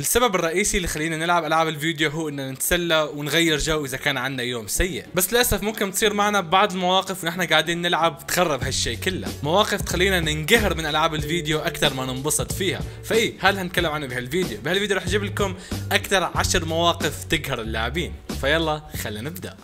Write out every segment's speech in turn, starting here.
السبب الرئيسي اللي خلينا نلعب ألعاب الفيديو هو إننا نتسلى ونغير جو إذا كان عنا يوم سيء. بس للأسف ممكن تصير معنا بعض المواقف ونحن قاعدين نلعب تخرب هالشيء كله. مواقف تخلينا ننقهر من ألعاب الفيديو أكثر ما ننبسط فيها. فإي هل هنتكلم عنه بهالفيديو؟ بهالفيديو رح أجيب لكم أكثر عشر مواقف تقهر اللاعبين. فيلا خلينا نبدأ.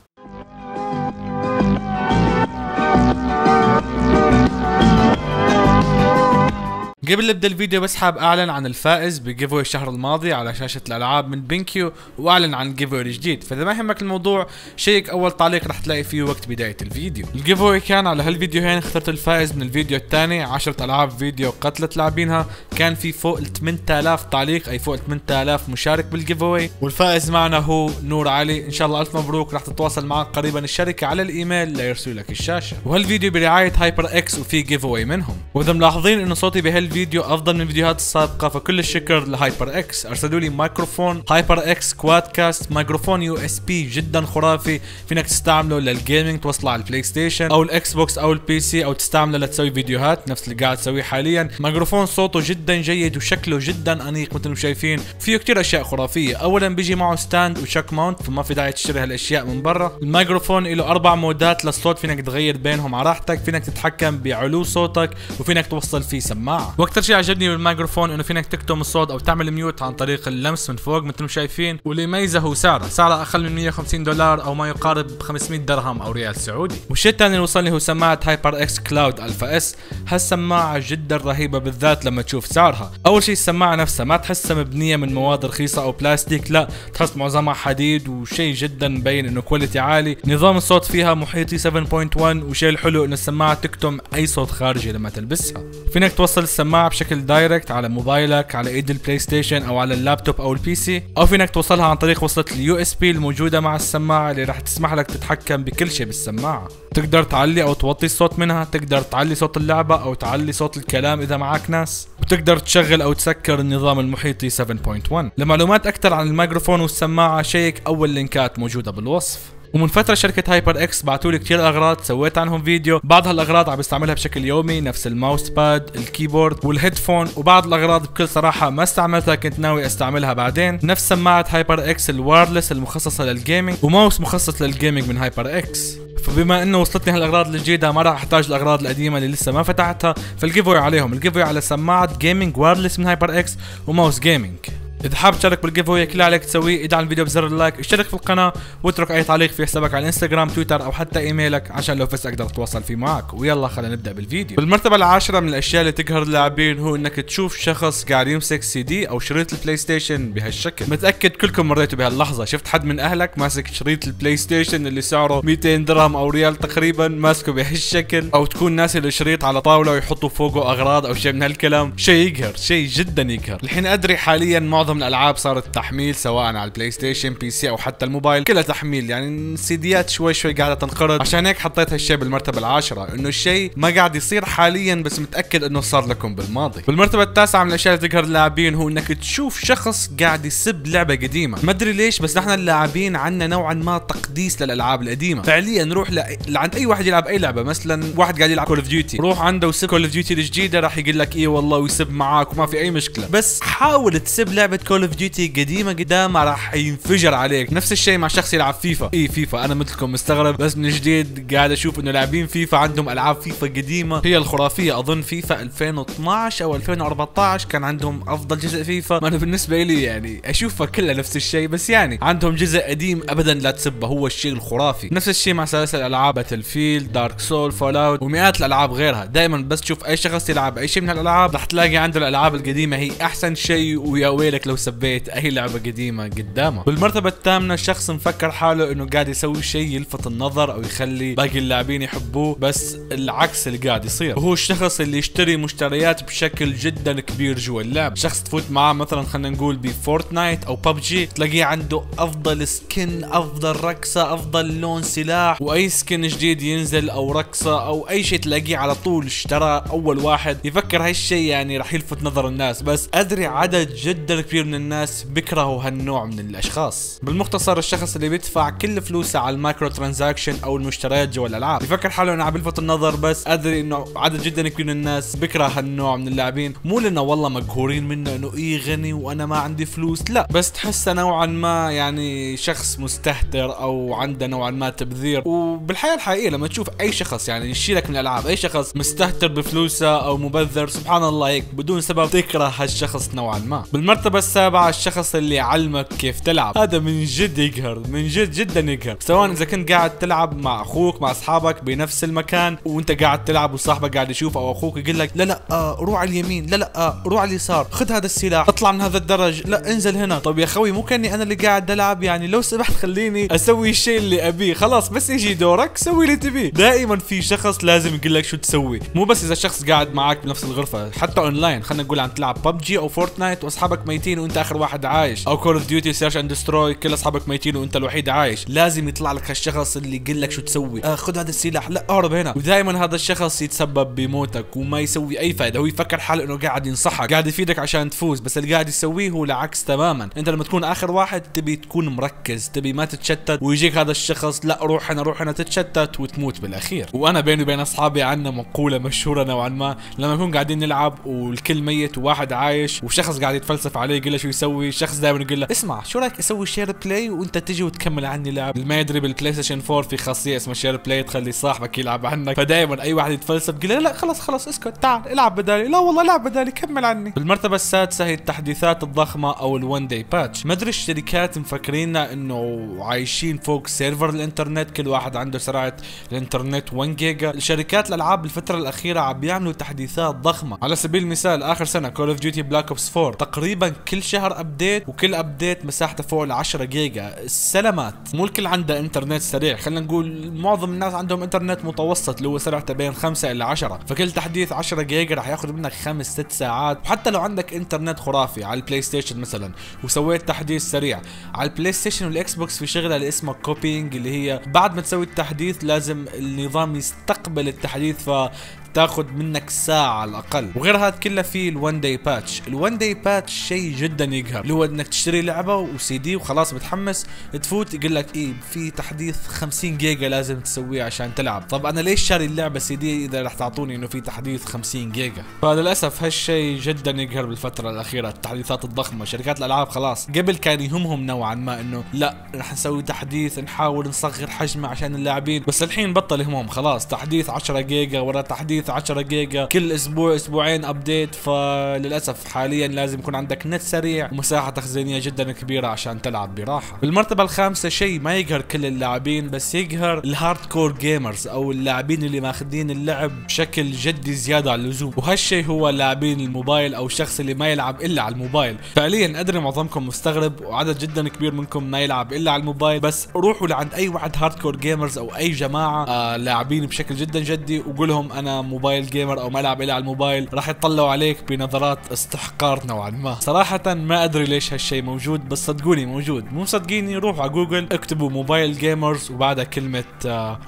قبل نبدا الفيديو بس حاب أعلن عن الفائز ب giveaway الشهر الماضي على شاشة الألعاب من BenQ وأعلن عن giveaway الجديد. فإذا ما يهمك الموضوع check أول تعليق رح تلاقي فيه وقت بداية الفيديو. ال giveaway كان على هالفيديوهين اخترت الفائز من الفيديو الثاني 10 ألعاب فيديو قتلت لاعبينها. كان في فوق ال 8000 تعليق أي فوق 8000 مشارك بال giveaway والفائز معنا هو نور علي. إن شاء الله ألف مبروك. رح تتواصل معك قريبا الشركة على الإيميل ليرسلوا لك الشاشة. وهالفيديو برعاية HyperX وفي giveaway منهم. وإذا ملاحظين إنه صوتي بهالفيديو الفيديو أفضل من الفيديوهات السابقة فكل الشكر ل HyperX. أرسلوا لي مايكروفون. هايبر إكس كواد كاست مايكروفون يو إس بي جدا خرافي. فينك تستعمله لل gaming توصله على ال PlayStation أو ال Xbox أو ال PC أو تستعمله لتسوي فيديوهات نفس اللي قاعد تسويه حاليا. مايكروفون صوته جدا جيد وشكله جدا أنيق مثل ما شايفين. فيه كثير أشياء خرافية. اولا بيجي معه stand و shock mount فما في داعي تشتري هالأشياء من برا. الميكروفون له أربع مودات للصوت فينك تغير بينهم على راحتك فينك تتحكم بعلو صوتك وفينك توصل فيه سماعة. وأكثر شيء عجبني بالميكروفون إنه فينك تكتم الصوت أو تعمل mute عن طريق اللمس من فوق مثل ما شايفين واللي يميزه هو سعره. سعره أقل من 150 دولار أو ما يقارب 500 درهم أو ريال سعودي. والشيء الثاني اللي وصلني هو سماعة HyperX Cloud Alpha S هالسماعة جدا رهيبة بالذات لما تشوف سعرها. أول شيء السماعة نفسها ما تحسها مبنية من مواد رخيصة أو بلاستيك لا تحس معظمها حديد وشيء جدا مبين إنه quality عالي. نظام الصوت فيها محيطي 7.1 وشيء الحلو انه السماعة تكتم أي صوت خارجي لما تلبسها. فينك توصل السماعة بشكل direct على موبايلك على إيد ال PlayStation أو على اللابتوب أو ال PC أو فينك توصلها عن طريق وصلة ال USB الموجودة مع السماعة اللي راح تسمح لك تتحكم بكل شيء بالسماعة. تقدر تعلي أو توطي الصوت منها تقدر تعلي صوت اللعبة أو تعلي صوت الكلام إذا معك ناس. وتقدر تشغل أو تسكر النظام المحيطي 7.1 لمعلومات أكثر عن الميكروفون والسماعة check أول لينكات موجودة بالوصف. ومن فترة شركة HyperX بعثوا لي كثير أغراض سويت عنهم فيديو، بعض هالأغراض عم بستعملها بشكل يومي نفس ال mouse pad، ال keyboard وال headphone، وبعض الأغراض بكل صراحة ما استعملتها كنت ناوي أستعملها بعدين، نفس سماعة HyperX ال wireless المخصصة لل gaming، و mouse مخصص لل gaming من HyperX. فبما إنه وصلتني هالأغراض الجديدة ما راح أحتاج الأغراض القديمة اللي لسه ما فتحتها. فال giveaway عليهم ال giveaway على سماعة gaming wireless من HyperX و mouse gaming إذا حابب تشارك بال giveaway كل عليك تسويه. ادعم الفيديو بزر ال like اشترك في القناة واترك أي تعليق في حسابك على الإنستغرام تويتر أو حتى إيميلك عشان لو فزت أقدر أتواصل فيه معك ويلا خلينا نبدأ بالفيديو. بالمرتبة العاشرة من الأشياء اللي تقهر اللاعبين هو إنك تشوف شخص قاعد يمسك سي دي أو شريط ال PlayStation بهالشكل. متأكد كلكم مريتوا بهاللحظة. شفت حد من أهلك ماسك شريط ال PlayStation اللي سعره 200 درهم أو ريال تقريبا ماسكه بهالشكل؟ أو تكون ناسي الشريط على طاولة ويحطوا فوقه أغراض أو شيء من هالكلام. شيء يقهر شيء جدا يقهر. الحين أدري حاليا معظم الألعاب صارت تحميل سواء على ال PlayStation PC أو حتى الموبايل. كلها تحميل يعني السيديات شوي شوي قاعدة تنقرض. عشان هيك حطيت هالشيء بالمرتبة العاشرة إنه الشيء ما قاعد يصير حاليا بس متأكد إنه صار لكم بالماضي. بالمرتبة التاسعة من الأشياء اللي تقهر اللاعبين هو إنك تشوف شخص قاعد يسب لعبة قديمة. ما أدري ليش بس نحن اللاعبين عندنا نوعا ما تقديس للألعاب القديمة. فعليا نروح ل... لعند أي واحد يلعب أي لعبة. مثلا واحد قاعد يلعب Call of Duty روح عنده وسب Call of Duty الجديدة راح يقول لك إيه والله ويسب معاك وما في أي مشكلة. بس حاول تسب لعبة Call of Duty قديمة قدام راح ينفجر عليك. نفس الشيء مع شخص يلعب فيفا. اي فيفا. أنا مثلكم مستغرب. بس من جديد قاعد أشوف إنه لاعبين فيفا عندهم ألعاب فيفا قديمة. هي الخرافية. أظن فيفا 2012 أو 2014 كان عندهم أفضل جزء فيفا. ما أنا بالنسبة لي يعني أشوفها كلها نفس الشيء. بس يعني عندهم جزء قديم ابدا لا تسبه. هو الشيء الخرافي. نفس الشيء مع سلاسل الالعاب Battlefield Dark Souls Fallout ومئات الألعاب غيرها. دائما بس تشوف أي شخص يلعب أي شيء من هالألعاب رح تلاقي عنده الألعاب القديمة. هي أحسن شيء ويا ويلك لو سبيت أي لعبة قديمة قدامه. بالمرتبة الثامنة شخص مفكر حاله إنه قاعد يسوي شيء يلفت النظر أو يخلي باقي اللاعبين يحبوه بس العكس اللي قاعد يصير. وهو الشخص اللي يشتري مشتريات بشكل جدا كبير جوا اللعب. شخص تفوت معاه مثلا خلينا نقول ب Fortnite أو ببجي تلاقيه عنده أفضل skin أفضل رقصة أفضل لون سلاح وأي skin جديد ينزل أو رقصة أو أي شيء تلاقيه على طول اشترى أول واحد. يفكر هالشيء يعني راح يلفت نظر الناس بس أدري عدد جدا كبير كبير من الناس بيكرهوا هالنوع من الأشخاص. بالمختصر الشخص اللي بيدفع كل فلوسه على ال microtransaction أو المشتريات جوا الألعاب. بفكر حاله انه عم بيلفت النظر بس أدري إنه عدد جدا كبير من الناس بيكره هالنوع من اللاعبين. مو لأنه والله مقهورين منه إنه إيه غني وأنا ما عندي فلوس لا. بس تحسه نوعا ما يعني شخص مستهتر أو عنده نوعا ما تبذير. وبالحياة الحقيقية لما تشوف أي شخص يعني يشيلك من الألعاب أي شخص مستهتر بفلوسه أو مبذر سبحان الله هيك بدون سبب تكره هالشخص نوعا ما. بالمرتبة السابعه الشخص اللي يعلمك كيف تلعب. هذا من جد يقهر من جد جدا يقهر. سواء إذا كنت قاعد تلعب مع أخوك مع أصحابك بنفس المكان وأنت قاعد تلعب وصاحبك قاعد يشوف أو أخوك يقول لك لا لا آه روح على اليمين لا لا آه روح على اليسار خذ هذا السلاح اطلع من هذا الدرج لا انزل هنا. طيب يا خوي مو كأني أنا اللي قاعد ألعب يعني لو سمحت خليني أسوي الشيء اللي أبيه. خلاص بس يجي دورك سوي اللي تبيه. دائما في شخص لازم يقول لك شو تسوي. مو بس إذا شخص قاعد معك بنفس الغرفة حتى اونلاين خلينا نقول عم تلعب ببجي أو Fortnite وأصحابك ميتين وانت آخر واحد عايش. أو Call of Duty search and destroy كل أصحابك ميتين وانت الوحيد عايش. لازم يطلع لك هالشخص اللي يقول لك شو تسوي. آه خذ هذا السلاح. لا اهرب هنا. ودائما هذا الشخص يتسبب بموتك وما يسوي أي فائده هو يفكر حاله إنه قاعد ينصحك. قاعد يفيدك عشان تفوز بس اللي قاعد يسويه هو العكس تماما. أنت لما تكون آخر واحد تبي تكون مركز تبي ما تتشتت ويجيك هذا الشخص. لا روح هنا روح هنا تتشتت وتموت بالأخير. وأنا بيني وبين أصحابي عندنا مقولة مشهورة نوعا ما. لما نكون قاعدين نلعب والكل ميت وواحد عايش وشخص قاعد يتفلسف عليه يقول له شو يسوي الشخص دائما يقول له اسمع شو رأيك أسوي Share Play وأنت تجي وتكمل عني لعب؟ ما يدري بال PlayStation 4 في خاصية اسمها Share Play تخلي صاحبك يلعب عنك. فدائما أي واحد يتفلسف يقول له لا خلاص خلاص اسكت تعال العب بدالي. لا والله العب بدالي كمل عني. بالمرتبة السادسة هي التحديثات الضخمة أو ال one day patch ما أدري الشركات مفكريننا إنه عايشين فوق server الإنترنت كل واحد عنده سرعة الإنترنت 1 جيجا الشركات الألعاب بالفترة الأخيرة عم بيعملوا تحديثات ضخمة. على سبيل المثال آخر سنة Call of Duty Black Ops 4 تقريبا كل شهر update وكل update مساحته فوق ال 10 جيجا. السلامات. مو الكل عنده انترنت سريع. خلينا نقول معظم الناس عندهم انترنت متوسط اللي هو سرعته بين 5 إلى 10 فكل تحديث 10 جيجا راح ياخذ منك 5 6 ساعات. وحتى لو عندك انترنت خرافي على ال PlayStation مثلا وسويت تحديث سريع. على ال PlayStation وال Xbox في شغلة اللي اسمها copying اللي هي بعد ما تسوي التحديث لازم النظام يستقبل التحديث. ف تاخذ منك ساعة على الأقل. وغير هذا كله في ال one day patch ال one day patch شيء جدا يقهر. اللي هو إنك تشتري لعبة وسي دي وخلاص متحمس تفوت يقول لك إيه في تحديث 50 جيجا لازم تسويه عشان تلعب. طب أنا ليش شاري اللعبة سي دي إذا رح تعطوني إنه في تحديث 50 جيجا؟ فللأسف هالشيء جدا يقهر بالفترة الأخيرة. التحديثات الضخمة شركات الألعاب خلاص. قبل كان يهمهم نوعا ما إنه لا رح نسوي تحديث نحاول نصغر حجمه عشان اللاعبين. بس الحين بطل يهمهم خلاص. تحديث 10 جيجا ورا تحديث 10 جيجا كل أسبوع أسبوعين update فللأسف حاليا لازم يكون عندك نت سريع. ومساحه تخزينية جدا كبيرة عشان تلعب براحة. بالمرتبة الخامسة شيء ما يقهر كل اللاعبين بس يقهر ال hardcore gamers أو اللاعبين اللي ماخذين اللعب بشكل جدي زيادة عن اللزوم. وهالشيء هو لاعبين الموبايل أو الشخص اللي ما يلعب إلا على الموبايل. فعليا أدري معظمكم مستغرب وعدد جدا كبير منكم ما يلعب إلا على الموبايل. بس روحوا لعند أي واحد hardcore gamers أو أي جماعة آه لاعبين بشكل جدا جدي وقولهم أنا mobile gamer أو ما العب إلا على الموبايل راح يطلعوا عليك بنظرات استحقار نوعا ما. صراحة ما أدري ليش هالشيء موجود بس صدقوني موجود. مو مصدقيني روحوا على جوجل اكتبوا mobile gamers وبعدها كلمة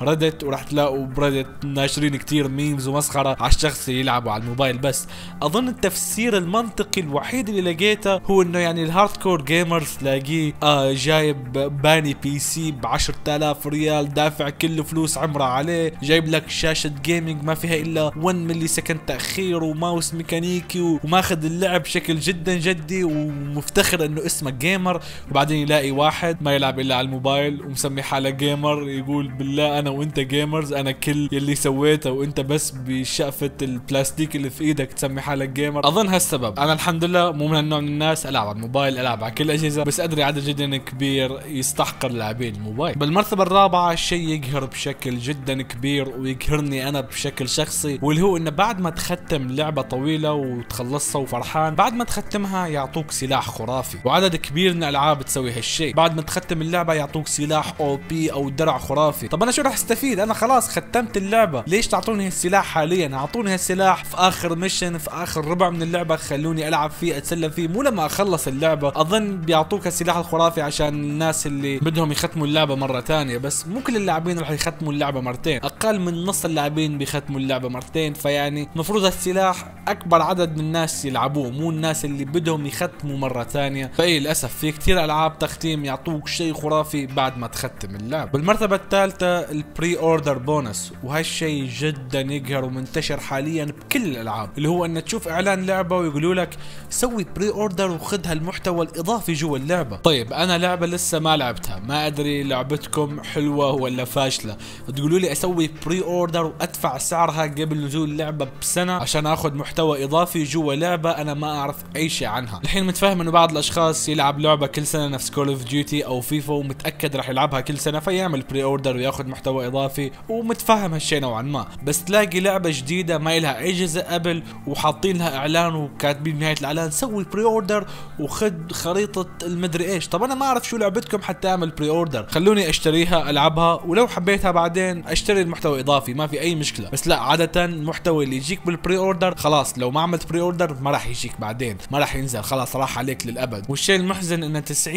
Reddit وراح تلاقوا ب Reddit ناشرين كتير memes ومسخرة على الشخص اللي يلعبوا على الموبايل بس. أظن التفسير المنطقي الوحيد اللي لقيته هو إنه يعني ال hardcore gamers تلاقيه آه جايب باني PC ب 10000 ريال دافع كل فلوس عمره عليه جايب لك شاشة gaming ما فيها إلا 1 millisecond تأخير وماوس ميكانيكي وماخذ اللعب بشكل جدا جدي ومفتخر إنه اسمه gamer وبعدين يلاقي واحد ما يلعب إلا على الموبايل ومسمي حاله gamer يقول بالله أنا وأنت gamers أنا كل يلي سويته وأنت بس بشقفة البلاستيك اللي في إيدك تسمي حالك gamer أظن هالسبب. أنا الحمد لله مو من النوع من الناس ألعب على الموبايل ألعب على كل الاجهزه بس أدري عدد جدا كبير يستحقر لاعبين الموبايل. بالمرتبة الرابعة شيء يقهر بشكل جدا كبير ويقهرني أنا بشكل شخصي واللي هو إنه بعد ما تختم لعبة طويلة وتخلصها وفرحان بعد ما تختمها يعطوك سلاح خرافي. وعدد كبير من الألعاب تسوي هالشيء. بعد ما تختم اللعبة يعطوك سلاح أو بي أو درع خرافي. طب أنا شو راح أستفيد؟ أنا خلاص ختمت اللعبة. ليش تعطوني هالسلاح حاليا؟ أعطوني هالسلاح في آخر mission في آخر ربع من اللعبة. خلوني ألعب فيه أتسلى فيه. مو لما أخلص اللعبة أظن بيعطوك السلاح الخرافي عشان الناس اللي بدهم يختموا اللعبة مرة ثانية. بس مو كل اللاعبين راح يختموا اللعبة مرتين. أقل من نص اللاعبين بيختموا اللعبة مرتين فيعني المفروض السلاح أكبر عدد من الناس يلعبوه مو الناس اللي بدهم يختموا مرة ثانية. فإي للأسف في كثير ألعاب تختيم يعطوك شيء خرافي بعد ما تختم اللعبه بالمرتبة الثالثة ال pre-order bonus وهالشيء جدا يقهر ومنتشر حاليا بكل الألعاب اللي هو ان تشوف إعلان لعبة ويقولوا لك سوي pre-order وخذ هالمحتوى الإضافي جوا اللعبة. طيب أنا لعبة لسه ما لعبتها ما أدري لعبتكم حلوة ولا فاشلة تقولوا لي أسوي pre-order وأدفع سعرها قبل نزول اللعبة بسنة عشان آخذ محتوى إضافي جوا لعبة أنا ما أعرف أي شيء عنها. الحين متفهم إنه بعض الأشخاص يلعب لعبة كل سنة نفس Call of Duty أو فيفا ومتأكد راح يلعبها كل سنة فيعمل pre-order وياخذ محتوى إضافي ومتفهم هالشيء نوعا ما. بس تلاقي لعبة جديدة ما لها أي جزء قبل وحاطين لها إعلان وكاتبين بنهايه الإعلان سوي pre-order وخذ خريطة المدري إيش. طب أنا ما أعرف شو لعبتكم حتى أعمل pre-order خلوني أشتريها ألعبها ولو حبيتها بعدين أشتري المحتوى إضافي ما في أي مشكلة. بس لا عادة المحتوى اللي يجيك بال pre-order خلاص لو ما عملت pre-order ما راح يجيك بعدين ما راح ينزل خلاص راح عليك للأبد. والشيء المحزن إن 90%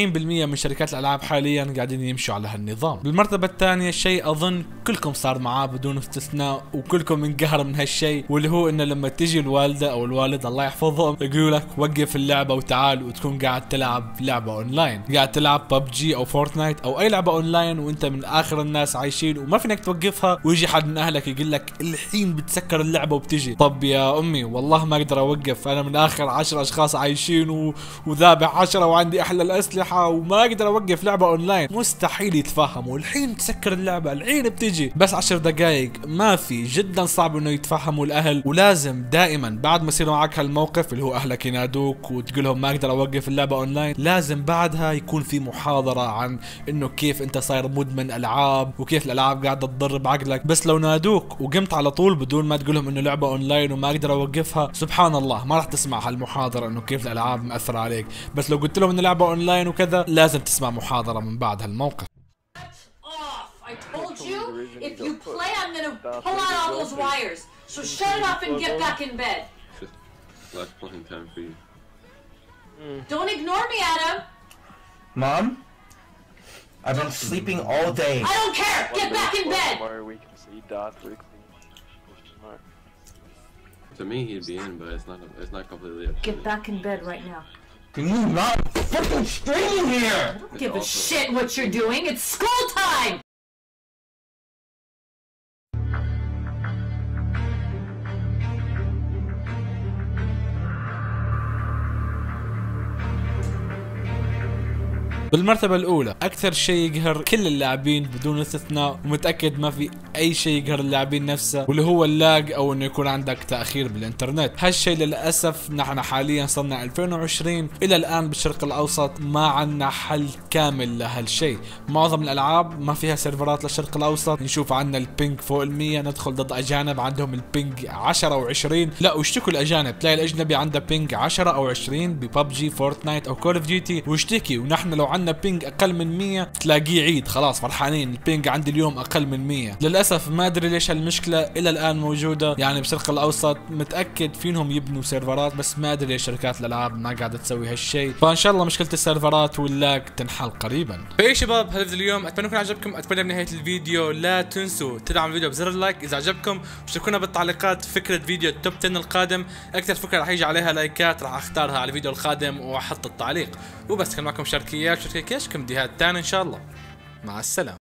من شركات الألعاب حاليا قاعدين يمشوا على هالنظام. بالمرتبة الثانية شيء أظن كلكم صار معاه بدون استثناء وكلكم انقهر من هالشيء واللي هو إنه لما تجي الوالدة أو الوالد الله يحفظهم يقولوا لك وقف اللعبة وتعال وتكون قاعد تلعب لعبة اونلاين قاعد تلعب ببجي أو Fortnite أو أي لعبة اونلاين وأنت من آخر الناس عايشين وما فينك توقفها ويجي حد من أهلك يقول لك الحين بتسكر اللعبة وبتجي. طب يا أمي والله ما أقدر أوقف. أنا من آخر عشر أشخاص عايشين و... وذابح عشرة وعندي أحلى الأسلحة وما أقدر أوقف لعبة اونلاين مستحيل يتفهموا. الحين تسكر اللعبة الحين بتجي. بس عشر دقائق ما في. جدا صعب إنه يتفهموا الأهل. ولازم دائما بعد ما يصير معك هالموقف اللي هو أهلك ينادوك وتقول لهم ما أقدر أوقف اللعبة اونلاين لازم بعدها يكون في محاضرة عن إنه كيف أنت صاير مدمن ألعاب وكيف الألعاب قاعدة تضر بعقلك. بس لو نادوك وقمت على طول بدون بدون ما تقولهم إنه لعبة أونلاين وما أقدر أوقفها سبحان الله ما راح تسمع هالمحاضرة إنه كيف الألعاب مأثرة عليك بس لو قلت لهم إنه لعبة أونلاين وكذا لازم تسمع محاضرة من بعد هالموقف I've been sleeping all day. I don't care! Get back in bed! Why are we conceived, Doc? We're. To me, he'd be in, but it's not. It's not completely. Up to Get back in bed right now. Can you not fucking stream here? I don't give a shit what you're doing. It's school time. بالمرتبة الأولى أكثر شيء يقهر كل اللاعبين بدون استثناء ومتأكد ما في أي شيء يقهر اللاعبين نفسه واللي هو ال lag أو إنه يكون عندك تأخير بالإنترنت. هالشيء للأسف نحن حاليا صرنا 2020 إلى الآن بالشرق الأوسط ما عنا حل كامل لهالشيء. معظم الألعاب ما فيها سيرفرات للشرق الأوسط. نشوف عنا ال ping فوق المية ندخل ضد أجانب عندهم ال ping 10 أو 20 لا واشتكوا الأجانب تلاقي الأجنبي عنده ping 10 أو 20 ب PUBG Fortnite أو Call of Duty. واشتكي ونحن لو عندنا ping أقل من 100 تلاقيه عيد خلاص فرحانين. ال ping عندي اليوم أقل من 100 للأسف ما أدري ليش هالمشكلة إلى الآن موجودة. يعني بالشرق الأوسط متأكد فينهم يبنوا سيرفرات بس ما أدري ليش شركات الألعاب ما قاعدة تسوي هالشيء. فإن شاء الله مشكلة السيرفرات وال lag تنحل قريبا. فاي شباب هذا الفيديو اليوم أتمنى يكون عجبكم. أتمنى بنهاية الفيديو لا تنسوا تدعموا الفيديو بزر ال like إذا عجبكم. وشاركونا بالتعليقات فكرة فيديو ال top 10 القادم. أكثر فكرة راح يجي عليها لايكات راح أختارها على الفيديو القادم وأحط التعليق. وبس كان معكم شركيات شركية كيش كم ديهات تاني إن شاء الله. مع السلامة.